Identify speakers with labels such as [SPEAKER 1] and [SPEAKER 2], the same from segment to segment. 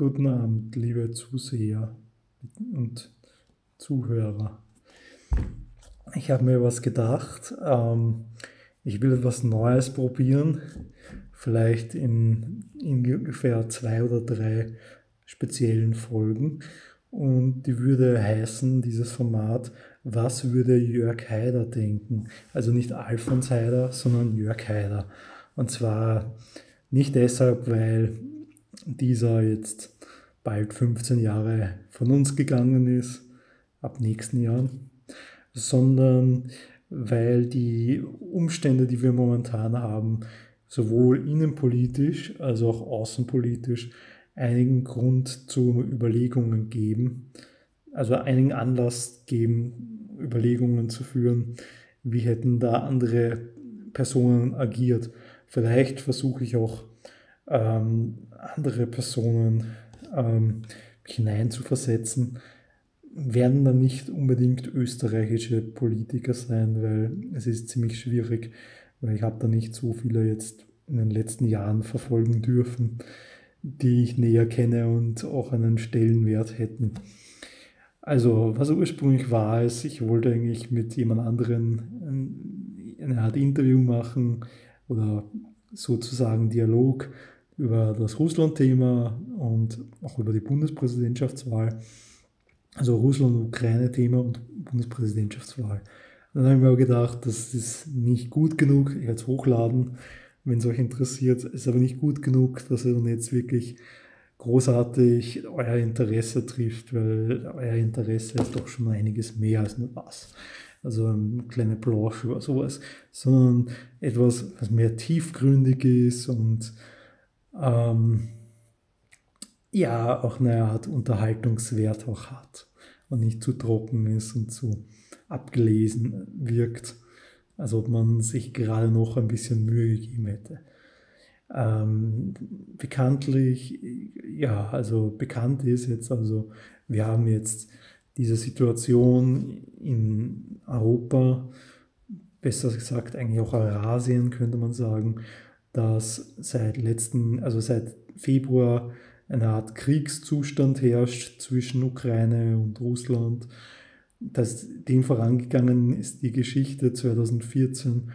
[SPEAKER 1] Guten Abend, liebe Zuseher und Zuhörer. Ich habe mir was gedacht. Ähm, ich will etwas Neues probieren. Vielleicht in, in ungefähr zwei oder drei speziellen Folgen. Und die würde heißen, dieses Format, was würde Jörg Haider denken? Also nicht Alfons Haider, sondern Jörg Haider. Und zwar nicht deshalb, weil dieser jetzt bald 15 Jahre von uns gegangen ist, ab nächsten Jahr, sondern weil die Umstände, die wir momentan haben, sowohl innenpolitisch als auch außenpolitisch einigen Grund zu Überlegungen geben, also einigen Anlass geben, Überlegungen zu führen, wie hätten da andere Personen agiert. Vielleicht versuche ich auch ähm, andere Personen ähm, hineinzuversetzen, werden dann nicht unbedingt österreichische Politiker sein, weil es ist ziemlich schwierig, weil ich habe da nicht so viele jetzt in den letzten Jahren verfolgen dürfen, die ich näher kenne und auch einen Stellenwert hätten. Also, was ursprünglich war, ist, ich wollte eigentlich mit jemand anderen eine Art Interview machen oder sozusagen Dialog über das Russland-Thema und auch über die Bundespräsidentschaftswahl. Also Russland-Ukraine-Thema und Bundespräsidentschaftswahl. Dann habe ich mir aber gedacht, das ist nicht gut genug. Ich werde es hochladen, wenn es euch interessiert. Es ist aber nicht gut genug, dass er dann jetzt wirklich großartig euer Interesse trifft, weil euer Interesse ist doch schon einiges mehr als nur das. Also eine kleine Blanche oder sowas, sondern etwas, was mehr tiefgründig ist und ähm, ja auch eine Art Unterhaltungswert auch hat und nicht zu trocken ist und zu abgelesen wirkt, als ob man sich gerade noch ein bisschen Mühe gegeben hätte. Ähm, bekanntlich, ja, also bekannt ist jetzt, also wir haben jetzt diese Situation in Europa, besser gesagt eigentlich auch Eurasien könnte man sagen, dass seit letzten, also seit Februar eine Art Kriegszustand herrscht zwischen Ukraine und Russland. Das, dem vorangegangen ist die Geschichte 2014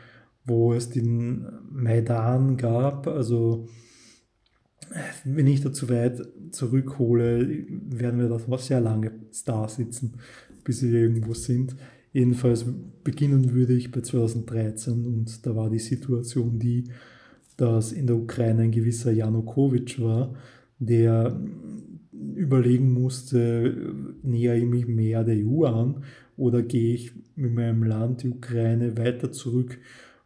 [SPEAKER 1] wo es den Maidan gab. Also wenn ich da zu weit zurückhole, werden wir noch sehr lange da sitzen, bis wir irgendwo sind. Jedenfalls beginnen würde ich bei 2013 und da war die Situation die, dass in der Ukraine ein gewisser Janukowitsch war, der überlegen musste, näher ich mich mehr der EU an oder gehe ich mit meinem Land, die Ukraine, weiter zurück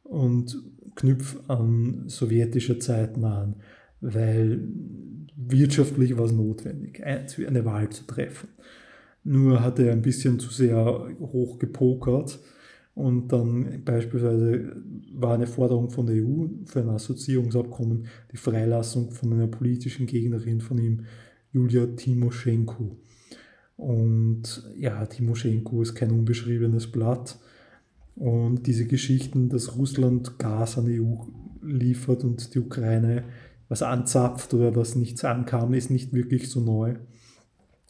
[SPEAKER 1] und knüpfe an sowjetische Zeiten an, weil wirtschaftlich war es notwendig, eine Wahl zu treffen. Nur hat er ein bisschen zu sehr hoch gepokert und dann beispielsweise war eine Forderung von der EU für ein Assoziierungsabkommen die Freilassung von einer politischen Gegnerin von ihm, Julia Timoschenko. Und ja, Timoschenko ist kein unbeschriebenes Blatt und diese Geschichten, dass Russland Gas an die EU liefert und die Ukraine was anzapft oder dass nichts ankam, ist nicht wirklich so neu.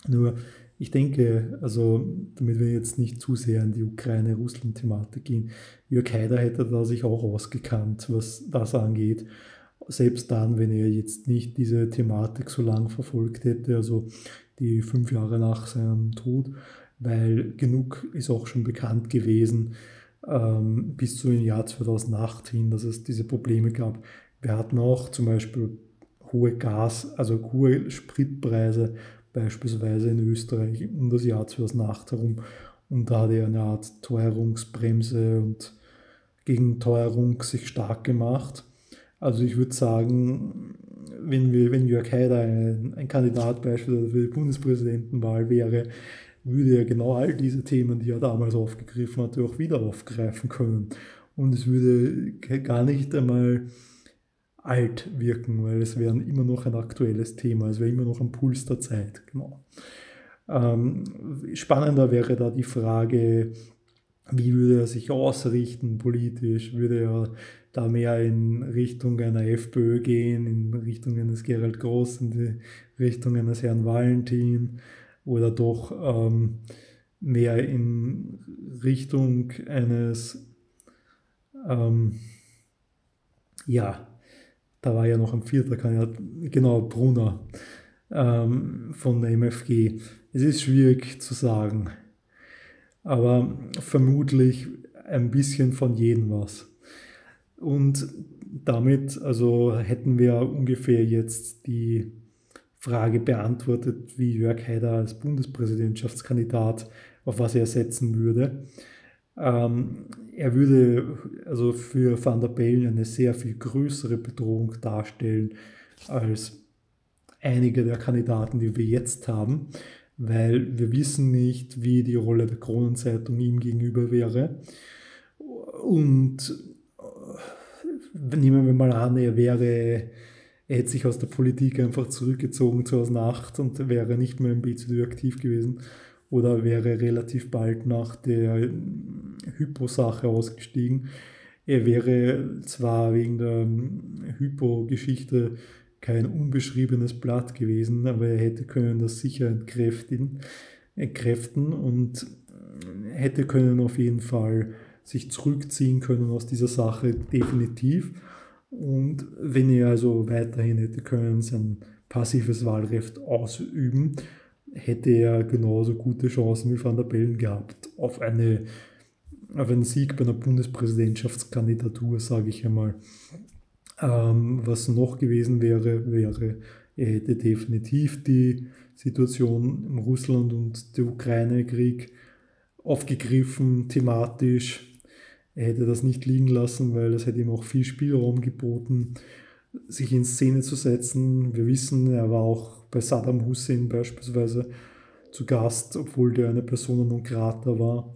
[SPEAKER 1] Nur ich denke, also damit wir jetzt nicht zu sehr in die Ukraine-Russland-Thematik gehen, Jörg Haider hätte da sich auch ausgekannt, was das angeht. Selbst dann, wenn er jetzt nicht diese Thematik so lang verfolgt hätte, also die fünf Jahre nach seinem Tod, weil genug ist auch schon bekannt gewesen, ähm, bis zu dem Jahr 2008 hin, dass es diese Probleme gab. Wir hatten auch zum Beispiel hohe Gas, also hohe Spritpreise beispielsweise in Österreich um das Jahr 2008 herum. Und da hat er eine Art Teuerungsbremse und gegen Teuerung sich stark gemacht. Also ich würde sagen, wenn, wir, wenn Jörg Haider ein, ein Kandidat beispielsweise für die Bundespräsidentenwahl wäre, würde er genau all diese Themen, die er damals aufgegriffen hatte, auch wieder aufgreifen können. Und es würde gar nicht einmal alt wirken, weil es wäre immer noch ein aktuelles Thema, es wäre immer noch am Puls der Zeit. Genau. Ähm, spannender wäre da die Frage, wie würde er sich ausrichten politisch? Würde er da mehr in Richtung einer FPÖ gehen, in Richtung eines Gerald Groß, in die Richtung eines Herrn Valentin oder doch ähm, mehr in Richtung eines, ähm, ja, da war ja noch ein vierter Kandidat, genau, Brunner ähm, von der MFG. Es ist schwierig zu sagen, aber vermutlich ein bisschen von jedem was. Und damit also hätten wir ungefähr jetzt die Frage beantwortet, wie Jörg Haider als Bundespräsidentschaftskandidat auf was er setzen würde. Ähm, er würde also für Van der Bellen eine sehr viel größere Bedrohung darstellen als einige der Kandidaten, die wir jetzt haben, weil wir wissen nicht, wie die Rolle der Kronenzeitung ihm gegenüber wäre. Und äh, nehmen wir mal an, er wäre, er hätte sich aus der Politik einfach zurückgezogen 2008 und wäre nicht mehr im BZÖ aktiv gewesen oder wäre relativ bald nach der Hypo-Sache ausgestiegen. Er wäre zwar wegen der Hypo-Geschichte kein unbeschriebenes Blatt gewesen, aber er hätte können das sicher entkräften, entkräften und hätte können auf jeden Fall sich zurückziehen können aus dieser Sache definitiv. Und wenn er also weiterhin hätte können sein passives Wahlrecht ausüben, hätte er genauso gute Chancen wie Van der Bellen gehabt auf, eine, auf einen Sieg bei einer Bundespräsidentschaftskandidatur, sage ich einmal. Ähm, was noch gewesen wäre, wäre, er hätte definitiv die Situation im Russland- und der Ukraine-Krieg aufgegriffen, thematisch. Er hätte das nicht liegen lassen, weil es hätte ihm auch viel Spielraum geboten, sich in Szene zu setzen. Wir wissen, er war auch bei Saddam Hussein beispielsweise zu Gast, obwohl der eine Persona non grata war.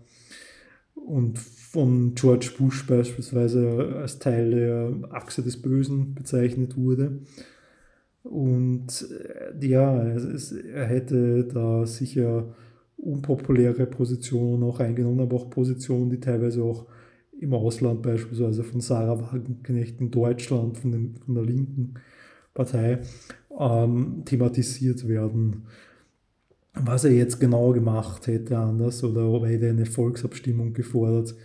[SPEAKER 1] Und von George Bush beispielsweise als Teil der Achse des Bösen bezeichnet wurde. Und äh, ja, er hätte da sicher unpopuläre Positionen auch eingenommen, aber auch Positionen, die teilweise auch im Ausland beispielsweise von Sarah Wagenknecht in Deutschland, von, den, von der linken Partei, ähm, thematisiert werden. Was er jetzt genau gemacht hätte anders oder ob er hätte eine Volksabstimmung gefordert,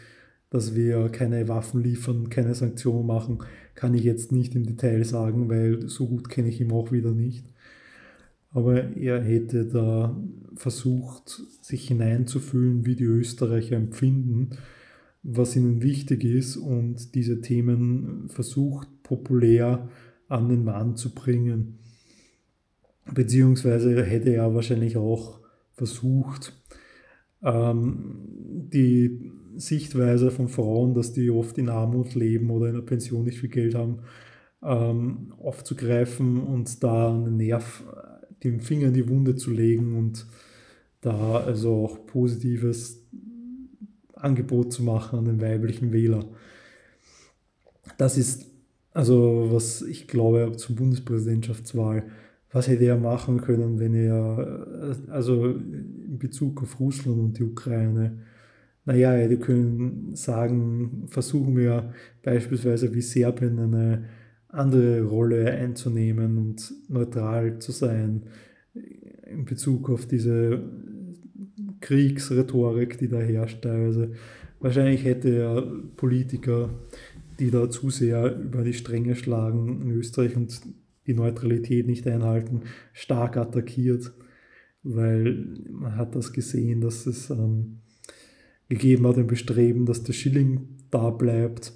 [SPEAKER 1] dass wir keine Waffen liefern, keine Sanktionen machen, kann ich jetzt nicht im Detail sagen, weil so gut kenne ich ihn auch wieder nicht. Aber er hätte da versucht, sich hineinzufühlen, wie die Österreicher empfinden, was ihnen wichtig ist und diese Themen versucht populär an den Mann zu bringen. Beziehungsweise hätte er wahrscheinlich auch versucht, ähm, die Sichtweise von Frauen, dass die oft in Armut leben oder in der Pension nicht viel Geld haben, ähm, aufzugreifen und da einen Nerv, den Finger in die Wunde zu legen und da also auch positives Angebot zu machen an den weiblichen Wähler. Das ist also, was ich glaube zur Bundespräsidentschaftswahl, was hätte er machen können, wenn er, also in Bezug auf Russland und die Ukraine, naja, er hätte können sagen, versuchen wir beispielsweise wie Serbien eine andere Rolle einzunehmen und neutral zu sein in Bezug auf diese Kriegsrhetorik, die da herrscht teilweise. Wahrscheinlich hätte er Politiker, die da zu sehr über die Stränge schlagen in Österreich und die Neutralität nicht einhalten, stark attackiert, weil man hat das gesehen, dass es ähm, gegeben hat, ein Bestreben, dass der Schilling da bleibt.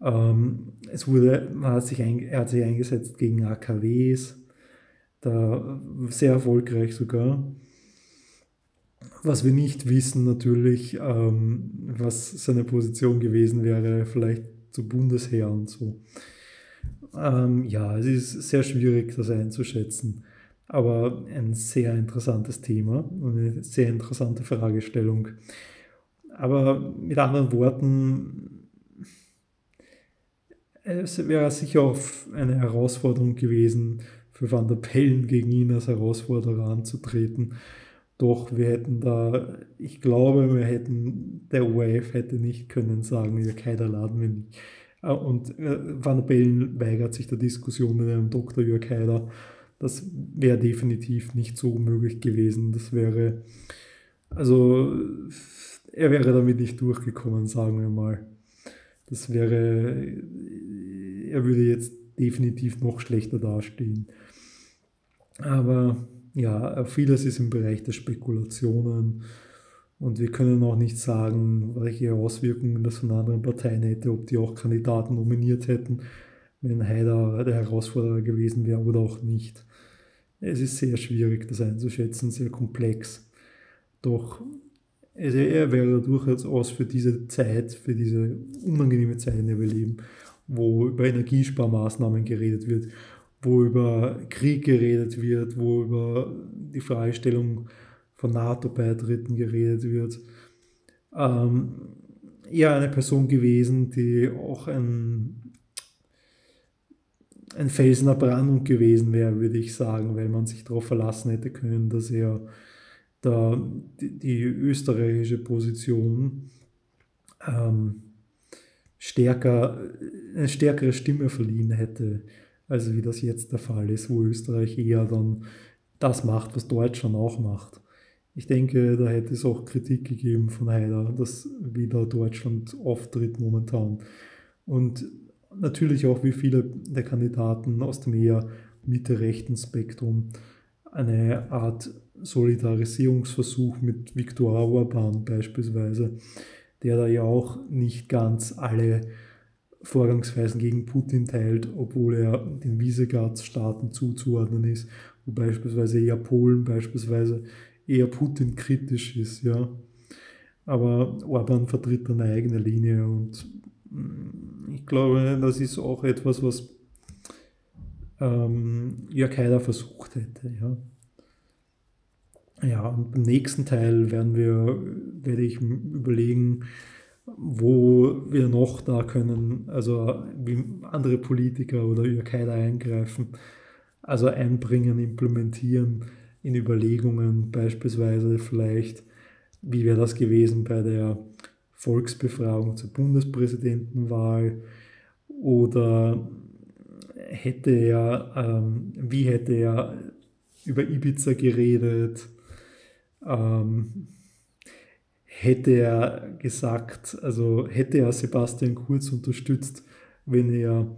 [SPEAKER 1] Ähm, es wurde, man hat sich ein, er hat sich eingesetzt gegen AKWs, da sehr erfolgreich sogar. Was wir nicht wissen natürlich, ähm, was seine Position gewesen wäre, vielleicht zu Bundesheer und so. Ähm, ja, es ist sehr schwierig, das einzuschätzen, aber ein sehr interessantes Thema und eine sehr interessante Fragestellung. Aber mit anderen Worten, es wäre sicher auch eine Herausforderung gewesen, für Van der Pellen gegen ihn als Herausforderer anzutreten. Doch wir hätten da, ich glaube, wir hätten, der ORF hätte nicht können sagen, wir keiner laden wir nicht und äh, Van Bellen weigert sich der Diskussion mit einem Dr. Jörg Haider. Das wäre definitiv nicht so möglich gewesen. Das wäre, also, er wäre damit nicht durchgekommen, sagen wir mal. Das wäre, er würde jetzt definitiv noch schlechter dastehen. Aber ja, vieles ist im Bereich der Spekulationen und wir können auch nicht sagen, welche Auswirkungen das von anderen Parteien hätte, ob die auch Kandidaten nominiert hätten, wenn Haider der Herausforderer gewesen wäre oder auch nicht. Es ist sehr schwierig, das einzuschätzen, sehr komplex. Doch also er wäre durchaus für diese Zeit, für diese unangenehme Zeit, in der wir leben, wo über Energiesparmaßnahmen geredet wird, wo über Krieg geredet wird, wo über die Freistellung von NATO-Beitritten geredet wird. Ähm, ja, eine Person gewesen, die auch ein, ein Felsen Brandung gewesen wäre, würde ich sagen, weil man sich darauf verlassen hätte können, dass er da die, die österreichische Position ähm, stärker, eine stärkere Stimme verliehen hätte, als wie das jetzt der Fall ist, wo Österreich eher dann das macht, was Deutschland auch macht. Ich denke, da hätte es auch Kritik gegeben von Haider, dass wieder Deutschland auftritt momentan. Und natürlich auch wie viele der Kandidaten aus dem eher mitte-rechten Spektrum eine Art Solidarisierungsversuch mit Viktor Orban beispielsweise, der da ja auch nicht ganz alle Vorgangsweisen gegen Putin teilt, obwohl er den Visegrad-Staaten zuzuordnen ist, wo beispielsweise eher Polen beispielsweise eher Putin kritisch ist, ja. Aber Orban vertritt eine eigene Linie und mm, ich glaube, das ist auch etwas, was ähm, Jörg Haider versucht hätte, ja. Ja, und im nächsten Teil werden wir, werde ich überlegen, wo wir noch da können, also wie andere Politiker oder Jörg Haider eingreifen, also einbringen, implementieren in Überlegungen, beispielsweise vielleicht, wie wäre das gewesen bei der Volksbefragung zur Bundespräsidentenwahl? Oder hätte er, ähm, wie hätte er über Ibiza geredet, ähm, hätte er gesagt, also hätte er Sebastian Kurz unterstützt, wenn er,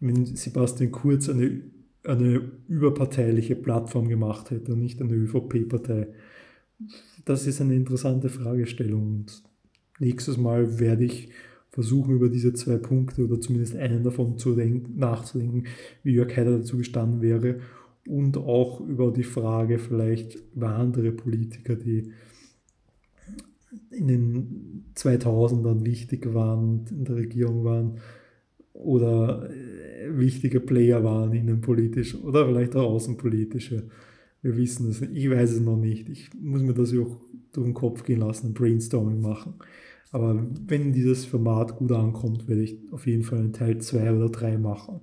[SPEAKER 1] wenn Sebastian Kurz eine eine überparteiliche Plattform gemacht hätte und nicht eine ÖVP-Partei? Das ist eine interessante Fragestellung und nächstes Mal werde ich versuchen, über diese zwei Punkte oder zumindest einen davon zu denken, nachzudenken, wie Jörg Haider dazu gestanden wäre und auch über die Frage vielleicht über andere Politiker, die in den 2000ern wichtig waren, in der Regierung waren oder wichtige Player waren innenpolitisch oder vielleicht auch außenpolitische. Wir wissen es, ich weiß es noch nicht. Ich muss mir das auch durch den Kopf gehen lassen, ein Brainstorming machen. Aber wenn dieses Format gut ankommt, werde ich auf jeden Fall einen Teil 2 oder 3 machen.